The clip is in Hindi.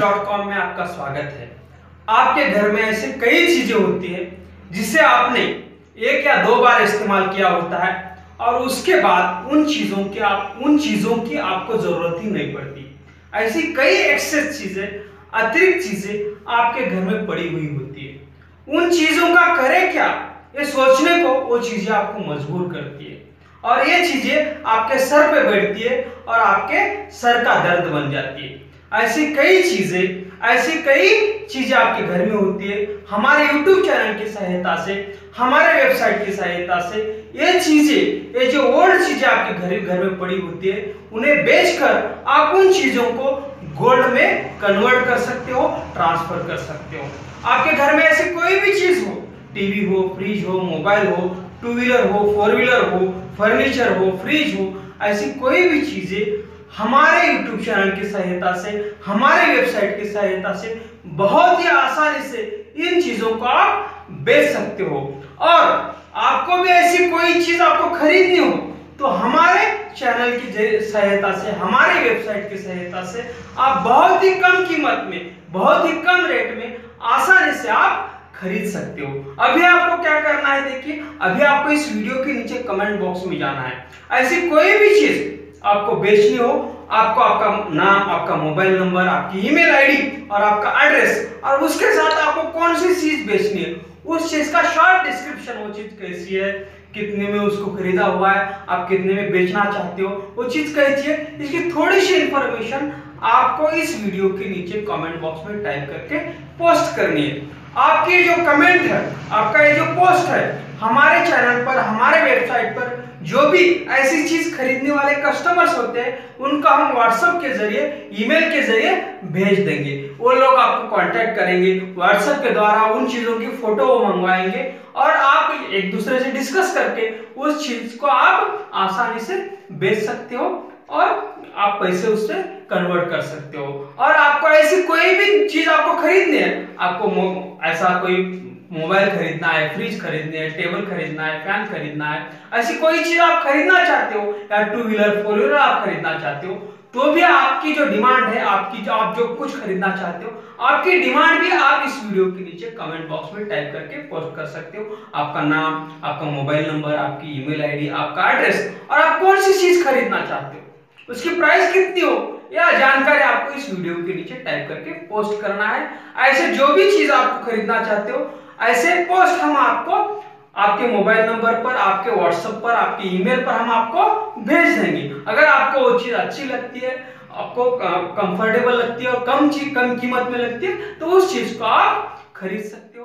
कॉम में आपका स्वागत है। आपके घर में ऐसे कई चीज़ें होती है जिसे आपने एक या दो बार इस्तेमाल किया होता है और उसके बाद उन चीज़ों की आप, उन चीज़ों की आपको ज़रूरत ही नहीं पड़ती। ऐसी कई एक्सेस चीज़ें, अतिरिक्त चीज़ें आपके घर में पड़ी हुई होती है। उन चीज़ों का करें क्या? ये सोचने को वो चीज़ें आपको मजबूर करती है। और ये चीज़ें आपके सर पे बैठती है और आपके सर का दर्द बन जाती है। ऐसी कई चीज़ें, ऐसी कई चीज़ें आपके घर में होती है। हमारे YouTube चैनल की सहायता से, हमारे वेबसाइट की सहायता से ये चीज़ें, ये जो ओल्ड चीज़ें आपके घर घर में पड़ी होती है, उन्हें बेचकर आप उन चीज़ों को गोल्ड में कन्वर्ट कर सकते हो ट्रांसफ़र कर सकते हो। आपके घर में ऐसी कोई भी चीज़ हो टीवी हो फ्रिज हो मोबाइल हो टू व्हीलर हो फोर व्हीलर हो फर्नीचर हो फ्रिज हो, ऐसी कोई भी चीज़ें हमारे YouTube चैनल की सहायता से, हमारे वेबसाइट की सहायता से बहुत ही आसानी से इन चीज़ों को आप बेच सकते हो। और आपको भी ऐसी कोई चीज़ आपको खरीदनी हो तो हमारे चैनल की सहायता से, हमारे वेबसाइट की सहायता से आप बहुत ही कम कीमत में, बहुत ही कम रेट में आसानी से आप खरीद सकते हो। अभी आपको क्या करना है, देखिए, अभी आपको इस वीडियो के नीचे कमेंट बॉक्स में जाना है। ऐसी कोई भी चीज़ आपको बेचनी हो, आपको आपका नाम, आपका मोबाइल नंबर, आपकी ईमेल आईडी और आपका एड्रेस और उसके साथ आपको कौन सी चीज़ बेचनी है, उस चीज़ का शॉर्ट डिस्क्रिप्शन वो चीज़ कैसी है, कितने में उसको खरीदा हुआ है, आप कितने में बेचना चाहते हो, वो चीज़ कैसी है, इसकी थोड़ी सी इंफॉर्मेशन आपको इस वीडियो के नीचे कमेंट बॉक्स में टाइप करके पोस्ट करनी है। आपकी जो कमेंट है, आपका ये जो पोस्ट है, हमारे चैनल पर, हमारे वेबसाइट पर जो भी ऐसी चीज़ खरीदने वाले कस्टमर्स होते हैं, उनका हम व्हाट्सएप के ज़रिए ईमेल के ज़रिए भेज देंगे। वो लोग आपको कांटेक्ट करेंगे व्हाट्सएप के द्वारा उन चीज़ों की फ़ोटो वो मंगवाएँगे और आप एक दूसरे से डिस्कस करके उस चीज़ को आप आसानी से बेच सकते हो। और आप पैसे उससे कन्वर्ट कर सकते हो। और आपको ऐसी कोई भी चीज़ आपको खरीदनी है, आपको ऐसा कोई मोबाइल खरीदना है, फ्रिज खरीदनी है, टेबल खरीदना है, फ़ैन खरीदना है, ऐसी कोई चीज़ आप खरीदना चाहते हो, या टू व्हीलर फोर व्हीलर आप खरीदना चाहते हो तो भी आपकी जो डिमांड है, आपकी जो, आप जो कुछ खरीदना चाहते हो, आपकी डिमांड भी आप इस वीडियो के नीचे कमेंट बॉक्स में टाइप करके पोस्ट कर सकते हो। आपका नाम, आपका मोबाइल नंबर आपकी ईमेल आईडी आपका एड्रेस और आप कौन सी चीज़ खरीदना चाहते हो। उसकी प्राइस कितनी हो? यह जानकारी आपको इस वीडियो के नीचे टाइप करके पोस्ट करना है। ऐसे जो भी चीज़ आपको खरीदना चाहते हो, ऐसे पोस्ट हम आपको आपके मोबाइल नंबर पर, आपके व्हाट्सएप पर, आपके ईमेल पर हम आपको भेज देंगे। अगर आपको वो चीज़ अच्छी लगती है, आपको कंफर्टेबल लगती है और कम चीज़ कम कीमत में लगती है तो उस चीज़ को आप खरीद सकते